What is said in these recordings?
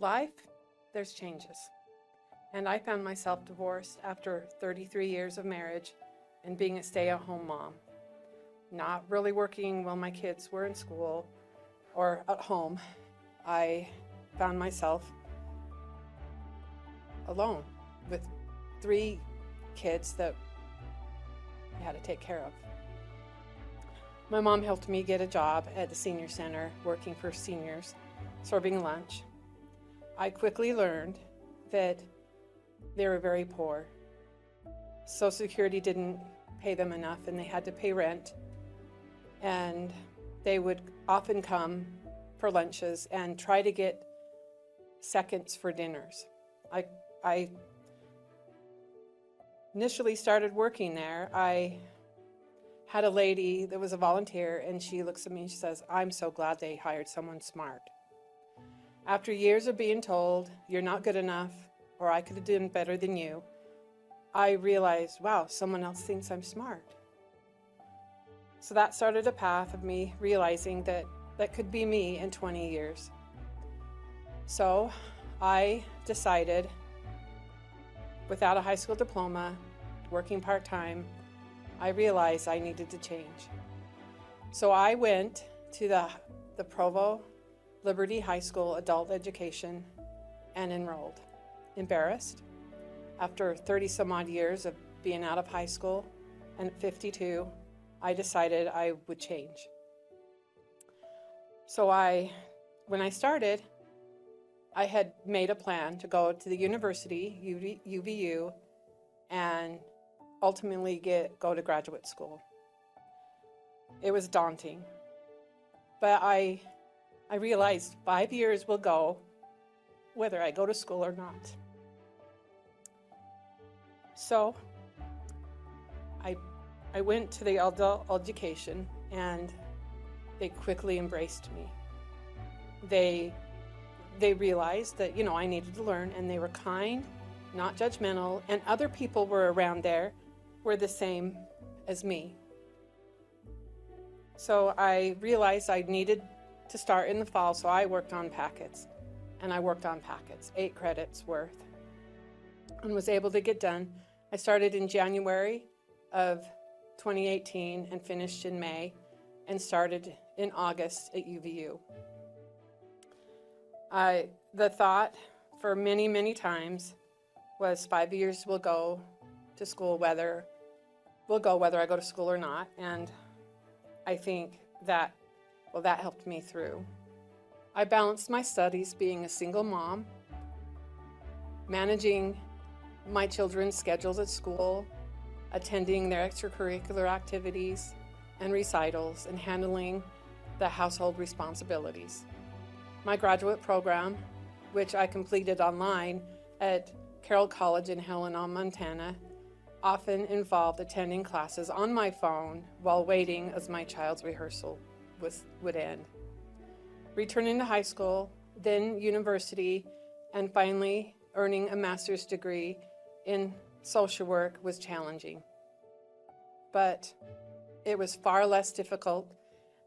life, there's changes. And I found myself divorced after 33 years of marriage and being a stay at home mom. Not really working while my kids were in school or at home. I found myself alone with three kids that I had to take care of. My mom helped me get a job at the senior center working for seniors, serving lunch. I quickly learned that they were very poor. Social Security didn't pay them enough and they had to pay rent. And they would often come for lunches and try to get seconds for dinners. I, I initially started working there. I had a lady that was a volunteer and she looks at me and she says, I'm so glad they hired someone smart. After years of being told, you're not good enough, or I could have done better than you, I realized, wow, someone else thinks I'm smart. So that started a path of me realizing that that could be me in 20 years. So I decided, without a high school diploma, working part time, I realized I needed to change. So I went to the, the Provo Liberty High School Adult Education and enrolled embarrassed. After 30 some odd years of being out of high school and at 52, I decided I would change. So I, when I started, I had made a plan to go to the university, UVU, and ultimately get go to graduate school. It was daunting, but I, I realized five years will go whether I go to school or not. So I, I went to the adult education and they quickly embraced me. They, they realized that, you know, I needed to learn and they were kind, not judgmental, and other people were around there were the same as me. So I realized I needed to start in the fall, so I worked on packets. And I worked on packets, eight credits worth, and was able to get done I started in January of 2018 and finished in May and started in August at UVU. I, the thought for many, many times was five years will go to school whether will go whether I go to school or not. And I think that, well, that helped me through. I balanced my studies being a single mom, managing my children's schedules at school, attending their extracurricular activities and recitals, and handling the household responsibilities. My graduate program, which I completed online at Carroll College in Helena, Montana, often involved attending classes on my phone while waiting as my child's rehearsal was, would end. Returning to high school, then university, and finally earning a master's degree in social work was challenging, but it was far less difficult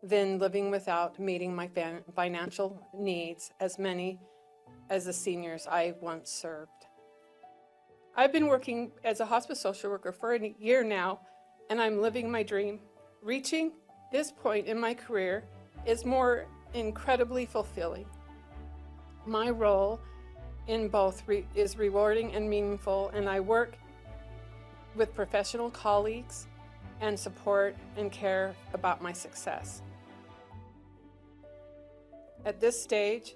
than living without meeting my financial needs as many as the seniors I once served. I've been working as a hospice social worker for a year now, and I'm living my dream. Reaching this point in my career is more incredibly fulfilling. My role in both re is rewarding and meaningful, and I work with professional colleagues and support and care about my success. At this stage,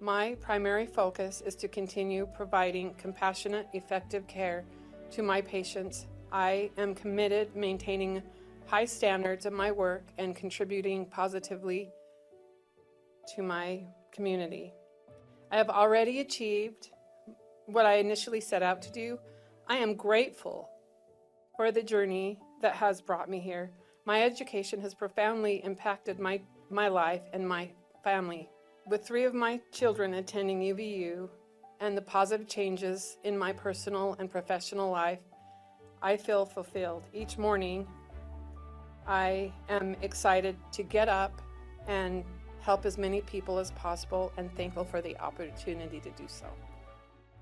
my primary focus is to continue providing compassionate, effective care to my patients. I am committed maintaining high standards of my work and contributing positively to my community. I have already achieved what I initially set out to do. I am grateful for the journey that has brought me here. My education has profoundly impacted my, my life and my family. With three of my children attending UVU and the positive changes in my personal and professional life, I feel fulfilled. Each morning, I am excited to get up and help as many people as possible, and thankful for the opportunity to do so.